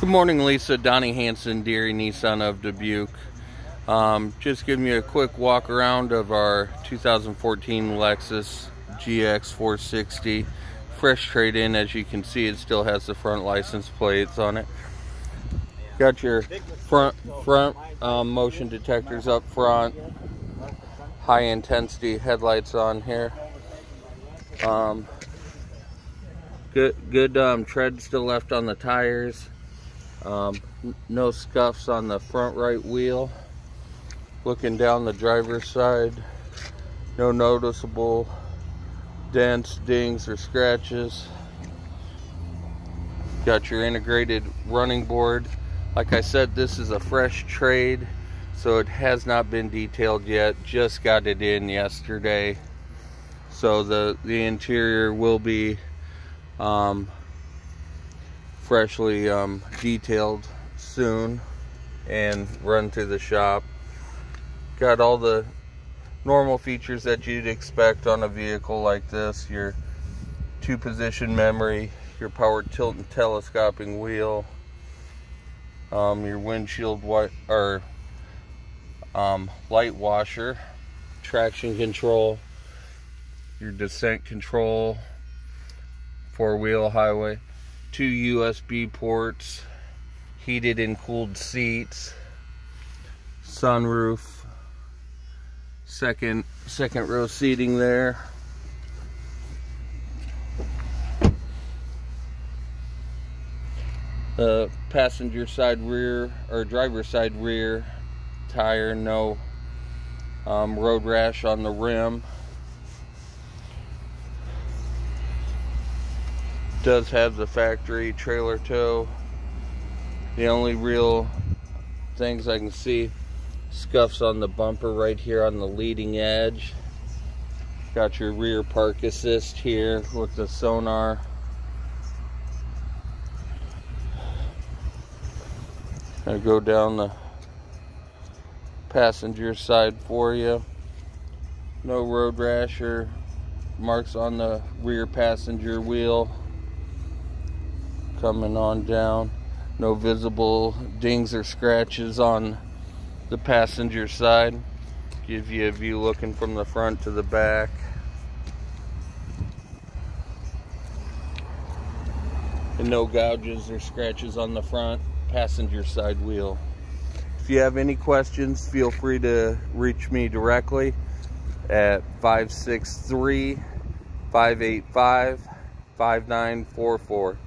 Good morning, Lisa. Donnie Hansen, Deery Nissan of Dubuque. Um, just giving you a quick walk around of our 2014 Lexus GX 460. Fresh trade in, as you can see, it still has the front license plates on it. Got your front front um, motion detectors up front. High intensity headlights on here. Um, good good um, tread still left on the tires. Um, no scuffs on the front right wheel. Looking down the driver's side, no noticeable dents, dings, or scratches. Got your integrated running board. Like I said, this is a fresh trade, so it has not been detailed yet. Just got it in yesterday. So the, the interior will be um, freshly um, detailed soon and run to the shop. Got all the normal features that you'd expect on a vehicle like this. Your two position memory, your power tilt and telescoping wheel, um, your windshield or um, light washer, traction control, your descent control, four wheel highway, two USB ports, heated and cooled seats, sunroof, second second row seating there. The passenger side rear or driver side rear tire, no um, road rash on the rim. Does have the factory trailer tow. The only real things I can see scuffs on the bumper right here on the leading edge. Got your rear park assist here with the sonar. I go down the passenger side for you. No road rash or marks on the rear passenger wheel coming on down. No visible dings or scratches on the passenger side. Give you a view looking from the front to the back. And no gouges or scratches on the front passenger side wheel. If you have any questions, feel free to reach me directly at 563 585 5944.